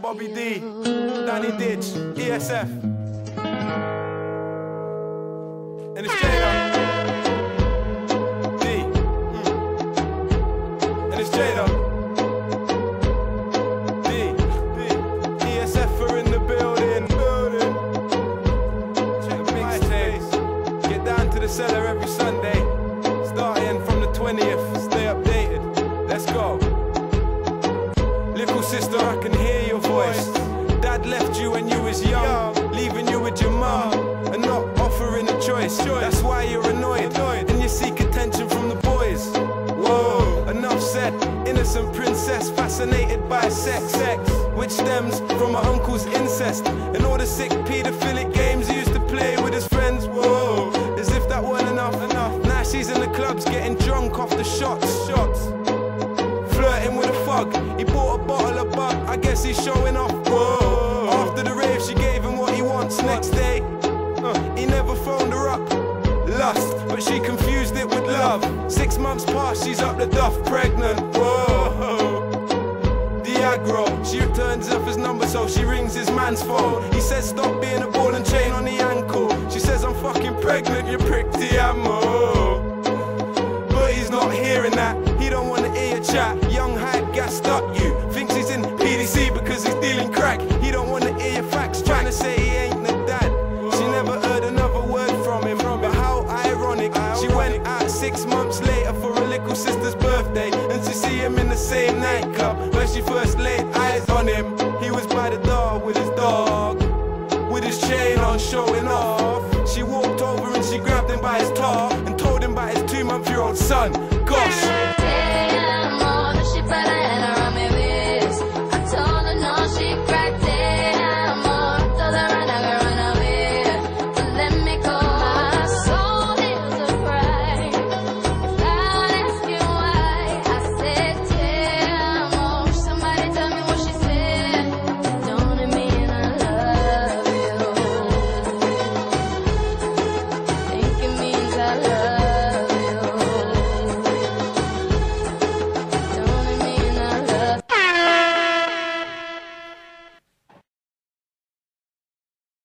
Bobby D, Danny Ditch, ESF. And it's Jay-Der. D. And it's Jay-Der. D. ESF are in the building. Get down to the cellar every Sunday. Starting from the 20th. Stay updated. Let's go. Little sister, I can hear your voice. Dad left you when you was young, leaving you with your mum, and not offering a choice. That's why you're annoyed, and you seek attention from the boys. Whoa, enough said. Innocent princess fascinated by sex, sex, which stems from my uncle's incest and all the sick paedophilic games he used to play with his friends. Whoa, as if that weren't enough. Enough. Now she's in the clubs getting drunk off the shots, shots flirting with a fug. He bought he's showing off. Whoa. After the rave, she gave him what he wants. Next day, uh, he never phoned her up. Lust, but she confused it with love. Six months past, she's up the duff, pregnant. Whoa. Diagro, she returns off his number, so she rings his man's phone. He says, Stop six months later for her little sister's birthday. And to see him in the same nightclub where she first laid eyes on him. He was by the door with his dog. With his chain on showing off. She walked over and she grabbed him by his tar and told him about his two month year old son. Gosh,